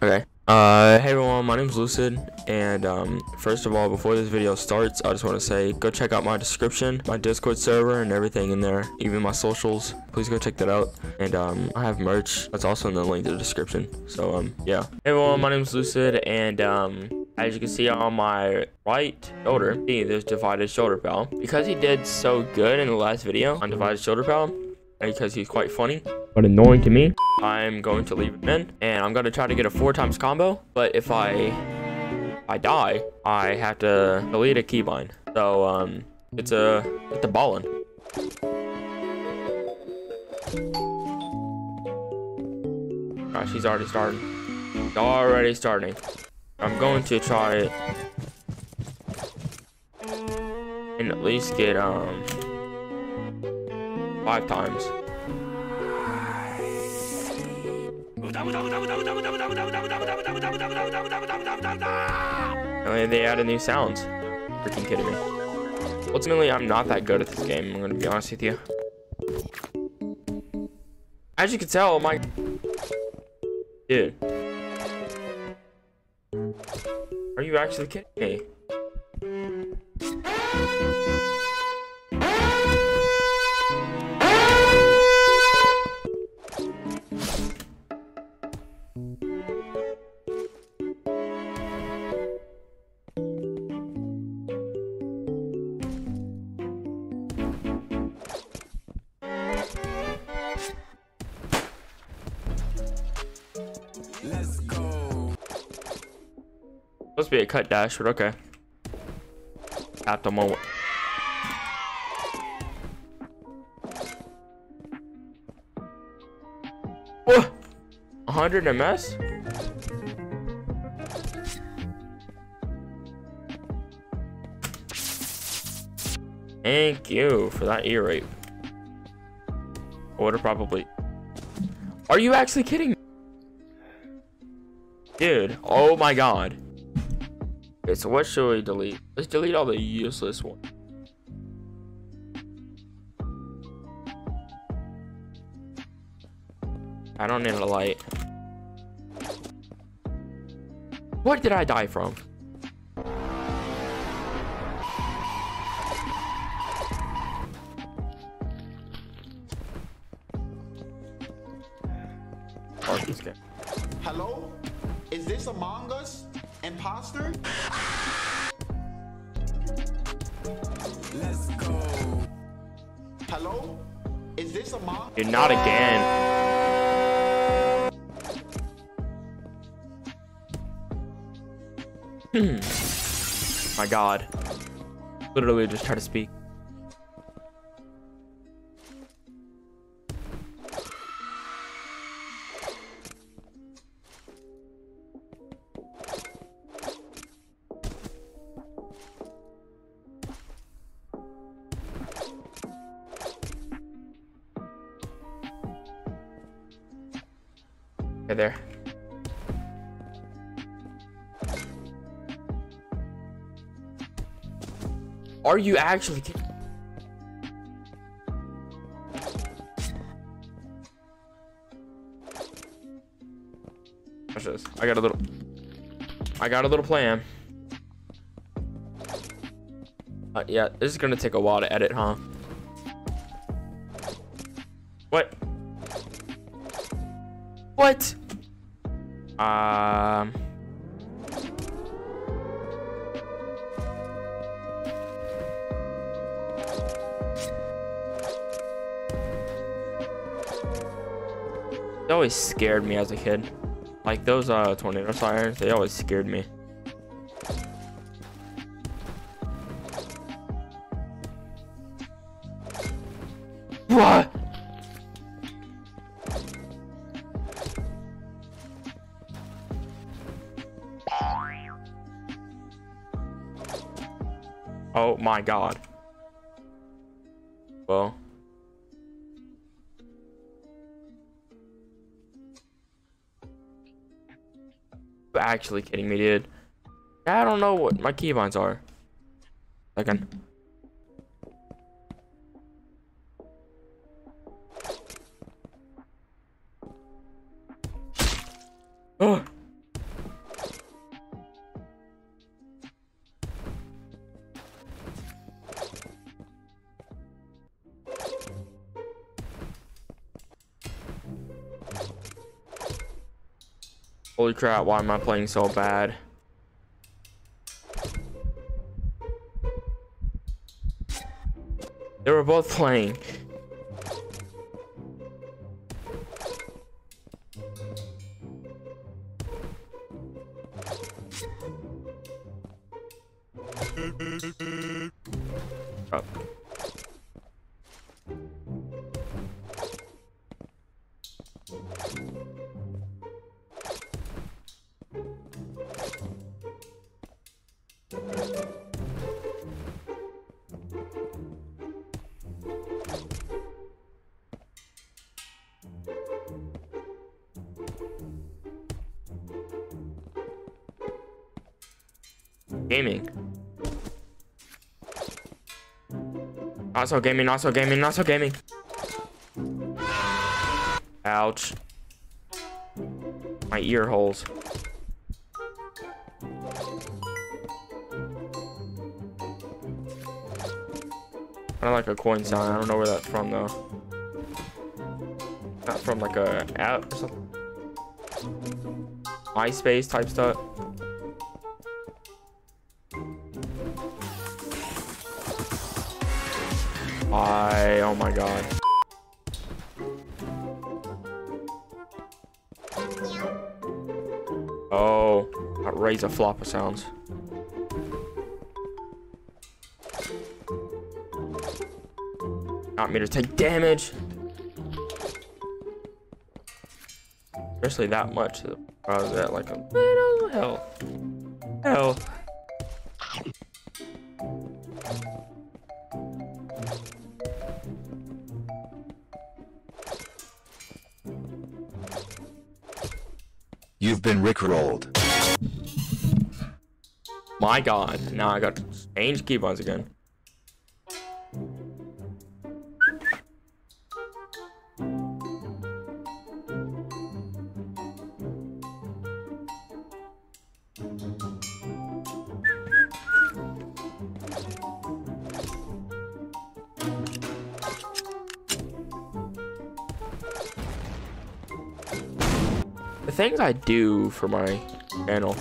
Okay. Uh, hey everyone, my name is Lucid, and um, first of all, before this video starts, I just want to say, go check out my description, my Discord server, and everything in there, even my socials. Please go check that out. And um, I have merch that's also in the link in the description. So um, yeah. Hey everyone, my name is Lucid, and um, as you can see on my right shoulder, see, there's divided shoulder pal. Because he did so good in the last video on divided shoulder pal, because he's quite funny but annoying to me. I'm going to leave him in and i'm going to try to get a four times combo but if i i die i have to delete a keybind. So um it's a it's a ballin. Gosh he's already starting. He's already starting. I'm going to try it and at least get um five times. And they added new sounds. Freaking kidding me. Ultimately, I'm not that good at this game, I'm gonna be honest with you. As you can tell, my... Dude. Are you actually kidding me? Supposed to be a cut dash, but okay. At the moment. What? 100 MS? Thank you for that ear rape. Have probably. Are you actually kidding me? Dude, oh my god. Okay, so what should we delete? Let's delete all the useless ones. I don't need a light. What did I die from? Hello? Is this Among Us? Imposter? Let's go. Hello? Is this a mob? You're not again. Hmm. My god. Literally just try to speak. Okay, there. Are you actually kidding? Watch this. I got a little. I got a little plan. Uh, yeah, this is gonna take a while to edit, huh? Um. They always scared me as a kid. Like those uh tornado sirens, they always scared me. What? My god. Well. You're actually kidding me, dude. I don't know what my keybinds are. Second. Holy crap, why am I playing so bad? They were both playing. Up. Gaming. Also gaming, also gaming, also gaming. Ouch. My ear holes. I like a coin sound. I don't know where that's from though. Not from like a app or something. MySpace type stuff. Oh my god. Oh, that razor flopper sounds. Got me to take damage. Especially that much. I was at like a little health. Health. You've been rickrolled. My god. Now I got to change keybinds again. Things I do for my channel.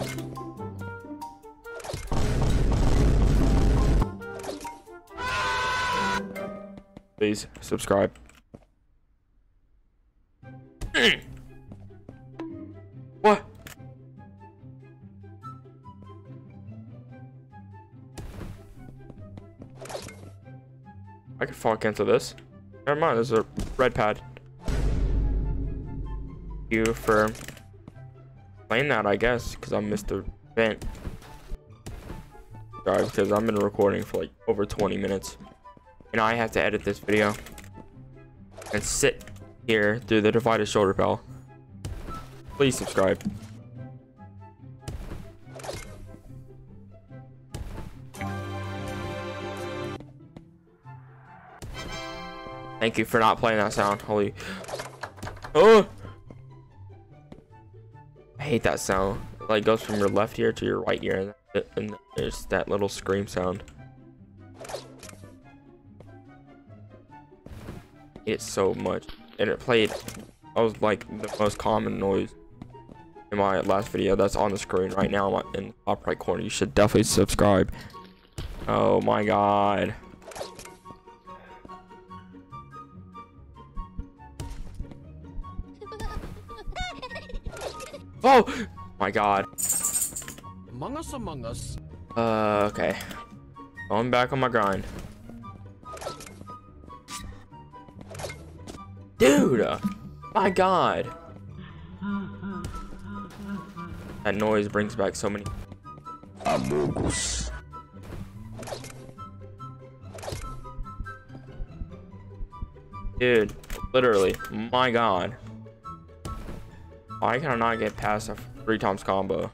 Please subscribe. what? I can fall into this. Never mind, there's a red pad. You for playing that, I guess, because I missed the event. Sorry, because I've been recording for like over 20 minutes. And I have to edit this video. And sit here through the divided shoulder pal. Please subscribe. Thank you for not playing that sound. Holy. Oh! Hate that sound. It like goes from your left ear to your right ear, and there's that little scream sound. It so much, and it played. I was like the most common noise in my last video. That's on the screen right now in the top right corner. You should definitely subscribe. Oh my god. Oh my god. Among Us Among Us. Uh, okay. Going back on my grind. Dude! My god. That noise brings back so many. Amogus. Dude, literally. My god. Why can I not get past a three times combo?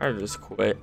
I just quit.